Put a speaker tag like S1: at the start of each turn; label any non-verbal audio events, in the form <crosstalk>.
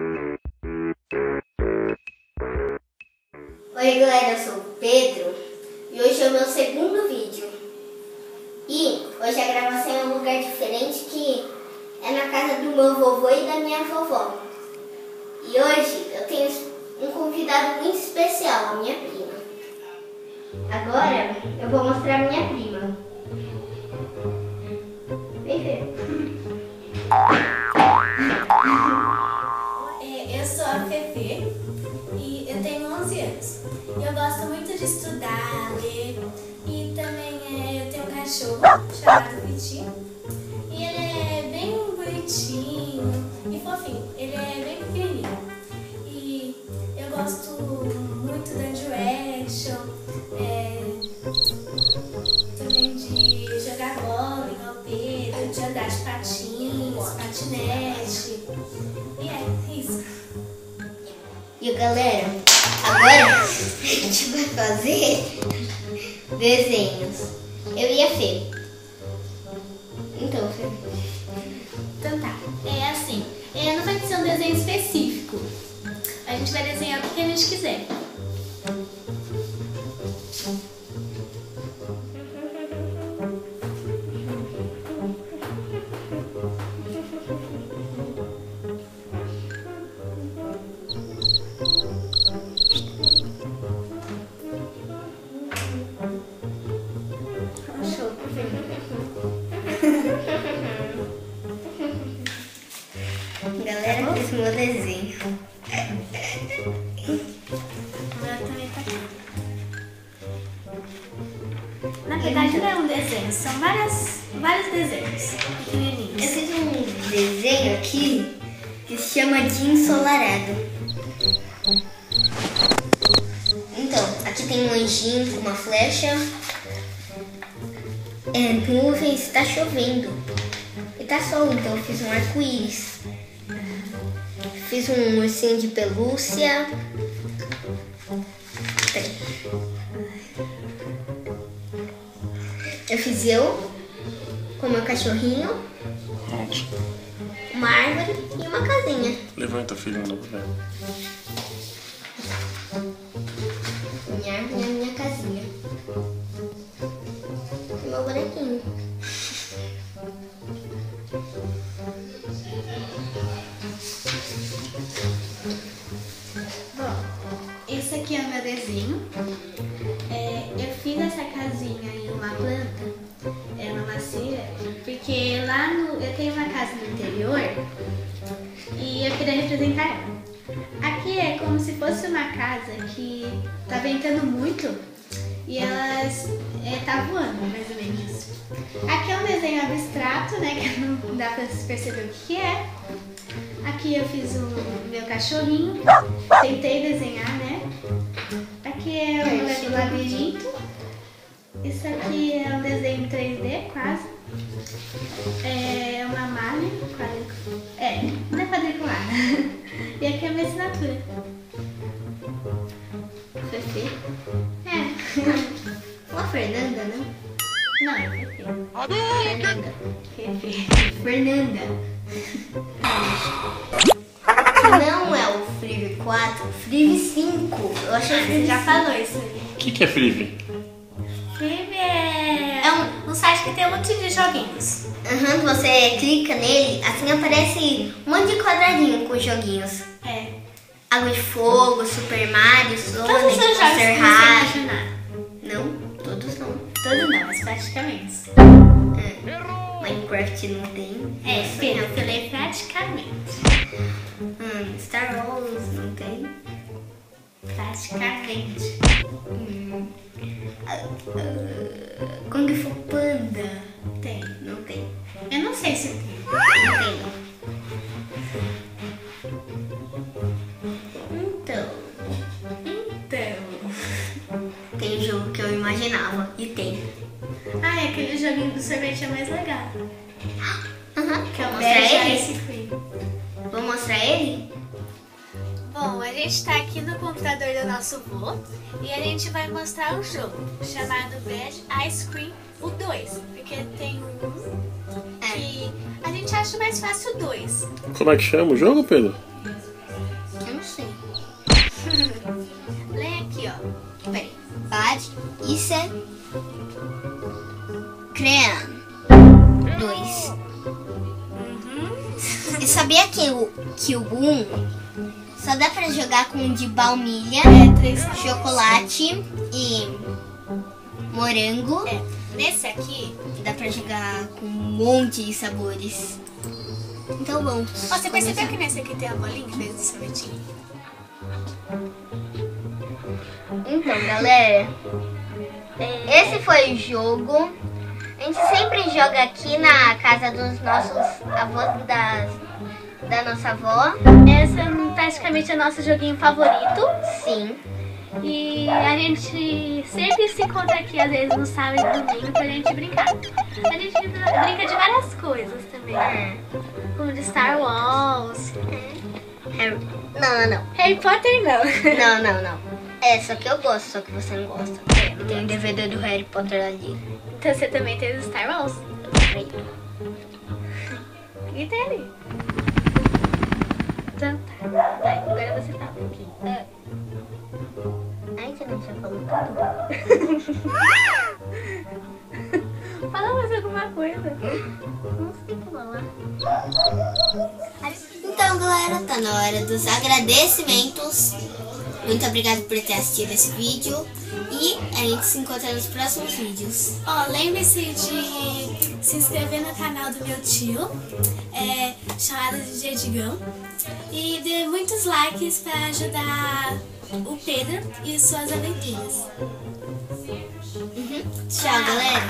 S1: Oi galera, eu sou o Pedro e hoje é o meu segundo vídeo. E hoje a gravação é um lugar diferente que é na casa do meu vovô e da minha vovó. E hoje eu tenho um convidado muito especial, a minha prima. Agora eu vou mostrar a minha prima. Vem ver. <laughs>
S2: cachorro chamado Vitinho. E ele é bem bonitinho e fofinho. Ele é bem pequenininho. E eu gosto muito da Action, é, também de jogar bola igual Pedro, de andar de patins, patinete. E é isso.
S1: E galera, agora <laughs> a gente vai fazer desenhos. Eu e a Fê. Então, Fê.
S2: Então tá, é assim, é, não vai ser um desenho específico. A gente vai desenhar o que a gente quiser. Na verdade não é um desenho, são várias, vários desenhos
S1: Eu
S2: pequenininhos.
S1: fiz um desenho aqui que se chama Dia Ensolarado. Então, aqui tem um anjinho com uma flecha. É, nuvens, está chovendo. E tá sol, então eu fiz um arco-íris. Fiz um ursinho de pelúcia. Eu fiz eu com meu cachorrinho
S3: Pronto.
S1: uma árvore e uma casinha.
S3: Levanta, filho, não dá pra ver.
S2: Desenho. É, eu fiz essa casinha em uma planta, é uma macieira, porque lá no. Eu tenho uma casa no interior e eu queria representar ela. Aqui é como se fosse uma casa que tá ventando muito e ela é, tá voando, mais ou menos. Aqui é um desenho abstrato, né? Que não dá pra perceber o que é. Aqui eu fiz o meu cachorrinho, tentei desenhar,
S1: Fefe.
S2: É. <laughs>
S1: Uma Fernanda, não?
S2: Não, é Fefe.
S1: Fernanda.
S2: Fefe.
S1: Fernanda. Que não é o Frive 4, Frive 5. Eu achei
S2: Você
S1: Frive
S2: já
S1: 5.
S2: falou isso aí.
S3: O que, que é Frive?
S2: Fefe é, é um, um site que tem um monte de joguinhos.
S1: Aham, você clica nele, assim aparece um monte de quadradinho com joguinhos.
S2: É.
S1: Água de Fogo, Super Mario, Sonic,
S2: Todos os jogos que
S1: Monster High.
S2: imaginar.
S1: Não, todos não.
S2: Todos não, mas praticamente.
S1: É. Minecraft não tem.
S2: É, eu falei praticamente.
S1: Hum, Star Wars não tem.
S2: Praticamente.
S1: Hum. Ah, ah, Kung Fu Panda.
S2: Tem.
S1: Não tem.
S2: Eu não sei se tem.
S1: Não tem. não. Imaginava. E tem.
S2: Ah, é aquele joguinho do sorvete é mais legal.
S1: Aham.
S2: Que é
S1: Vou
S2: o
S1: mostrar ele? Vou mostrar ele?
S2: Bom, a gente tá aqui no computador do nosso vô e a gente vai mostrar o jogo chamado Bad Ice Cream o 2. Porque tem um que a gente acha mais fácil o 2.
S3: Como é que chama o jogo, Pedro? ise é crean. Dois. Uhum.
S1: Eu sabia que o, que o Boom só dá pra jogar com de baunilha,
S2: é,
S1: chocolate e morango.
S2: É, nesse aqui
S1: dá pra jogar com um monte de sabores. Então bom.
S2: Ó, você percebeu que nesse aqui tem a bolinha em vez do sorvetinho?
S1: Então, galera esse foi o jogo. A gente sempre joga aqui na casa dos nossos avós, da, da nossa avó.
S2: Esse é praticamente o nosso joguinho favorito.
S1: Sim.
S2: E a gente sempre se encontra aqui, às vezes no sábado e domingo, pra gente brincar. A gente brinca de várias coisas também.
S1: É.
S2: Como de Star Wars.
S1: Harry... Não, não,
S2: Harry Potter
S1: não. não. Não, não, É, só que eu gosto, só que você não gosta. Tem um DVD do Harry Potter ali.
S2: Então você também tem os Star Wars. E tem ali. Então tá. Vai, agora você fala aqui. Ah.
S1: Ai, você não já falou tudo. <laughs>
S2: Fala mais alguma coisa. Não sei falar.
S1: Então, galera, tá na hora dos agradecimentos. Muito obrigado por ter assistido esse vídeo. E a gente se encontra nos próximos vídeos.
S4: Ó, lembre-se de se inscrever no canal do meu tio, é, chamado DJ Digão, e dê muitos likes para ajudar o Pedro e suas aventuras.
S1: Tchau, galera.